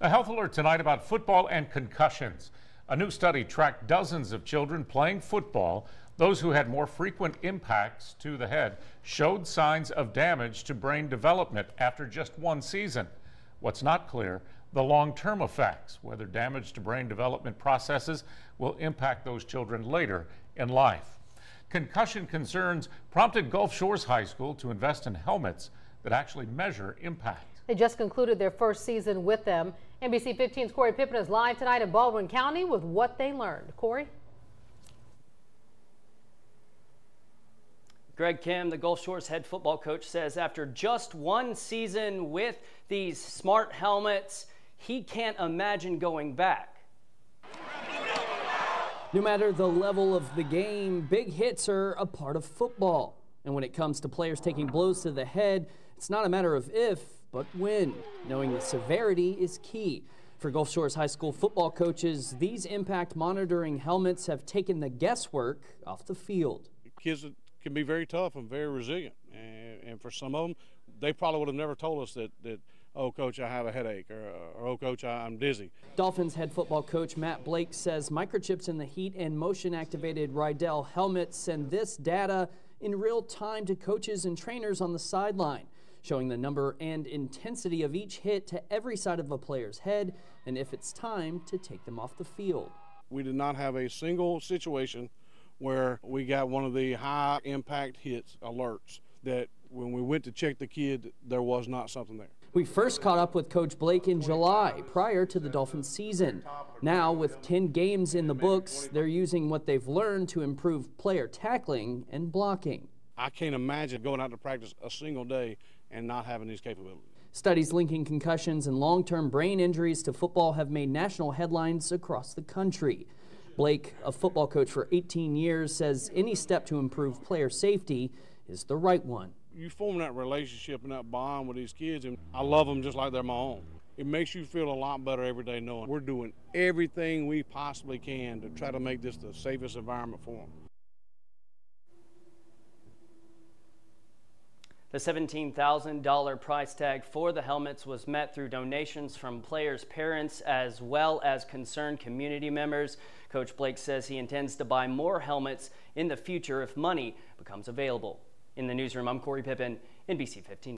A health alert tonight about football and concussions. A new study tracked dozens of children playing football. Those who had more frequent impacts to the head showed signs of damage to brain development after just one season. What's not clear, the long-term effects, whether damage to brain development processes will impact those children later in life. Concussion concerns prompted Gulf Shores High School to invest in helmets that actually measure impact. They just concluded their first season with them. NBC 15's Corey Pippen is live tonight in Baldwin County with what they learned. Corey? Greg Kim, the Gulf Shores head football coach, says after just one season with these smart helmets, he can't imagine going back. No matter the level of the game, big hits are a part of football. And when it comes to players taking blows to the head, it's not a matter of if, but when. Knowing the severity is key. For Gulf Shores High School football coaches, these impact monitoring helmets have taken the guesswork off the field. Kids can be very tough and very resilient. And, and for some of them, they probably would have never told us that, that oh, coach, I have a headache, or, or oh, coach, I'm dizzy. Dolphins head football coach Matt Blake says microchips in the heat and motion activated Riddell helmets send this data in real time to coaches and trainers on the sideline showing the number and intensity of each hit to every side of a player's head and if it's time to take them off the field. We did not have a single situation where we got one of the high impact hits alerts that when we went to check the kid, there was not something there. We first caught up with Coach Blake in July, prior to the Dolphins season. Now, with 10 games in the books, they're using what they've learned to improve player tackling and blocking. I can't imagine going out to practice a single day and not having these capabilities. Studies linking concussions and long-term brain injuries to football have made national headlines across the country. Blake, a football coach for 18 years, says any step to improve player safety is the right one. You form that relationship and that bond with these kids, and I love them just like they're my own. It makes you feel a lot better every day knowing we're doing everything we possibly can to try to make this the safest environment for them. The $17,000 price tag for the helmets was met through donations from players' parents as well as concerned community members. Coach Blake says he intends to buy more helmets in the future if money becomes available. In the newsroom, I'm Corey Pippen, NBC 15.